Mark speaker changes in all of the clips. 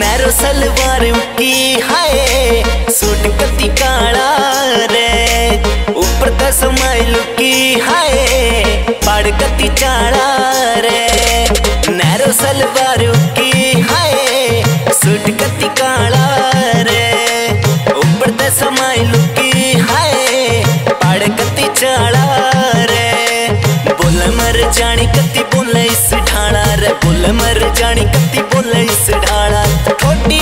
Speaker 1: Narrow salwar की हाय suit कति काला रे, ऊपर दस माइल की हाय पड़ कति चाड़ा रे। बोल मर जानी कति बोले इस ढाला रे। बोल मर जानी कति बोले इस ढाणा। ठोडी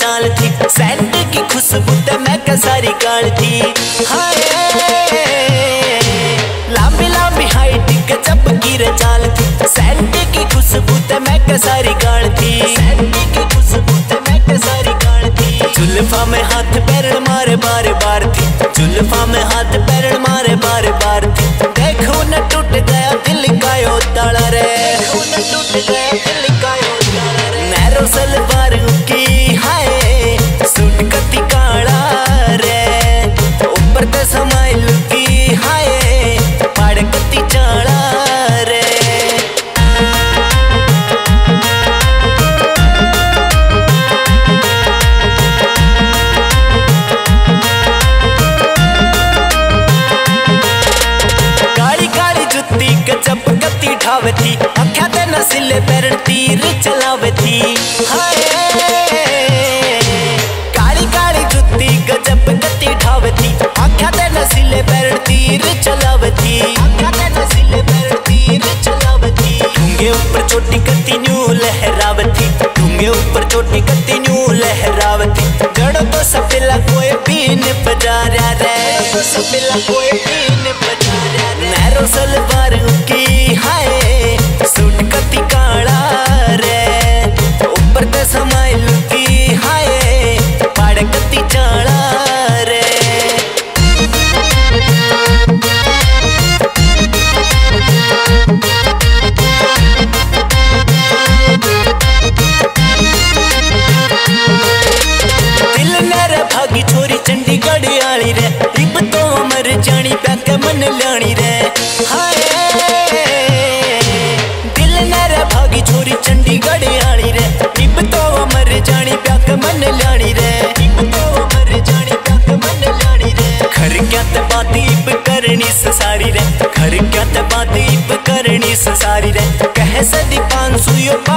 Speaker 1: की रचाल थी। सैंड की खुशबू ते मैं का सारी गाल थी। हाय, लंबी लंबी हाइट की रचाल थी। सैंड की खुशबू ते मैं का सारी गाल थी। सैंड की खुशबू ते मैं का सारी गाल थी। जुल्फा में हाथ पैर मारे बार बार थी। जुल्फा में हाथ पैर मारे बार बार थी। देखो न टूट गया दिल का यो ताला रे। ढावे थी अख्या ते नसिले पैर तीर चलावे थी। हाय, काली काली जुत्ती गजब गति ढावे थी अख्या ते नसिले पैर तीर चलावे थी। अख्या ते नसिले पैर तीर चलावे थी। ढूँगे ऊपर चोटी कति न्यू लहरावे थी, ढूँगे ऊपर चोटी कति न्यू लहरावे थी। जड़ो तो सपेला कोई बीन बजा रहा रे तो सपेला कोई बीन बजा रहा रे जानी प्याक मन लानी रे। हाय। क्या ते करनी ससारी रे घर क्या ते करनी ससारी रे कह सदी पाँच से